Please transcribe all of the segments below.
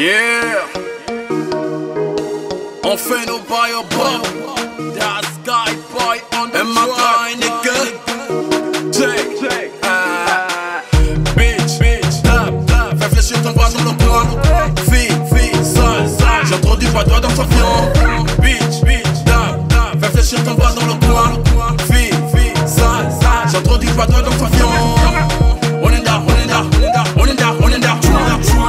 Yeah. On fait nos bails au pop. Das guy boy on the track. nigga. Check. Ah. Bitch, bitch, tap, tap. Fais fléchir ton bras dans le coin. Fille, fille, sale, sale. J'ai entendu pas toi dans son fion. Bitch, bitch, tap, tap. Fais fléchir ton bras dans le coin. Fille, fille, sale, sale. J'ai entendu pas toi dans son fion. On est là, on est là, on est là, on est là, on est là.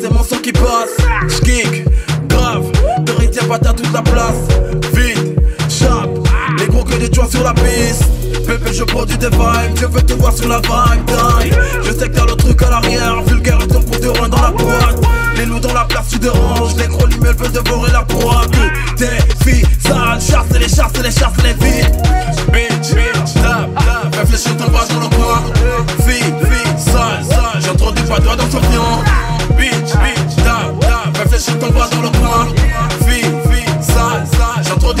C'est mon son qui passe. J'kick, grave, te retiens pas toute la place. Vite, chape, les gros que des joints sur la piste. Bébé, je produis des vibes, je veux te voir sur la vibe, die. Je sais que t'as le truc à l'arrière, vulgaire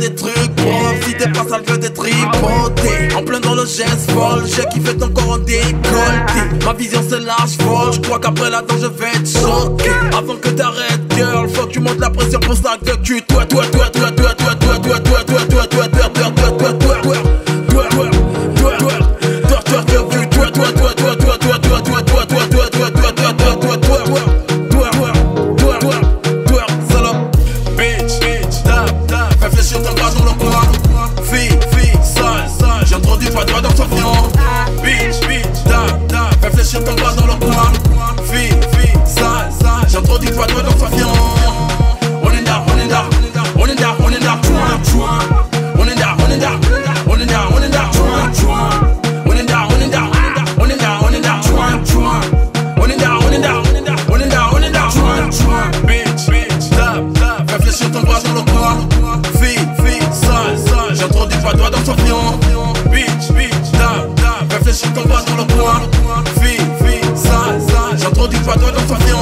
Des trucs propres, si t'es pas sale veux des tripoter. En plein dans le geste folle, j'ai kiffé ton corps en décolleté. Ma vision c'est large folle, je crois qu'après la danse je vais te choquer. Avant que t'arrêtes girl, faut que tu montes la pression pour ça toi, toi, toi, toi, Bitch, bitch, dame, dame Réfléchir ton dans le coin Fille, fille, On on est là. On est là, on est là, On est là, on est là. On est là, on est là, On est là, on est là. On est là, on On ton bras dans le coin Fille, fille, toi dans chicane pas dans le coin. Fille, fille, sale, sale. J'entends du patois dans sa vie